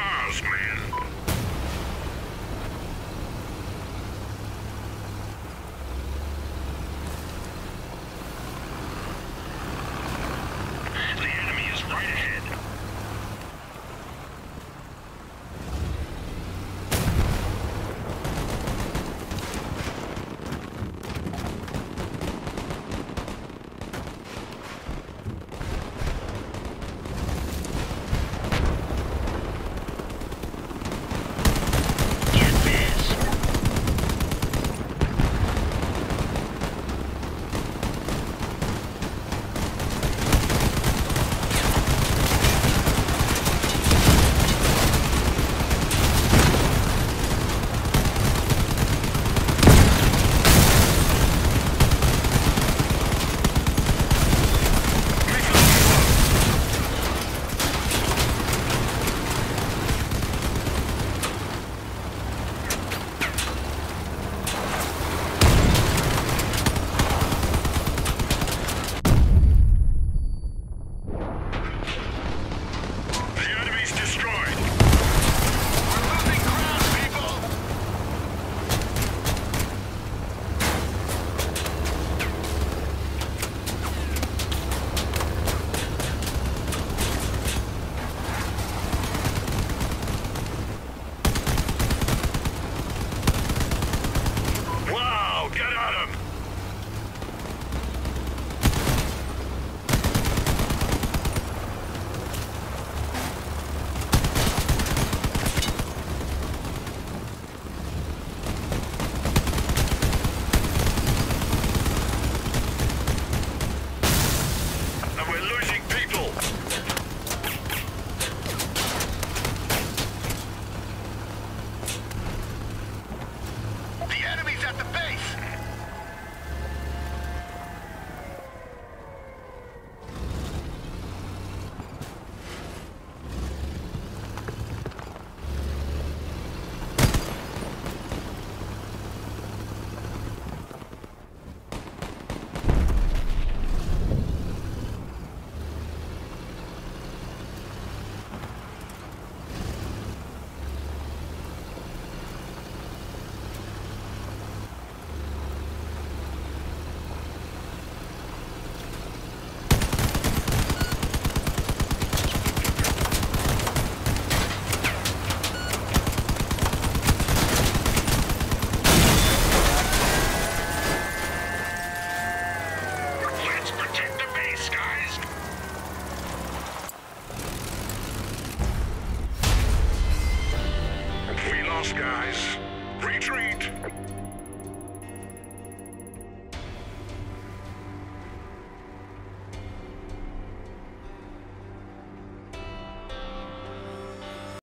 your cars, Retreat!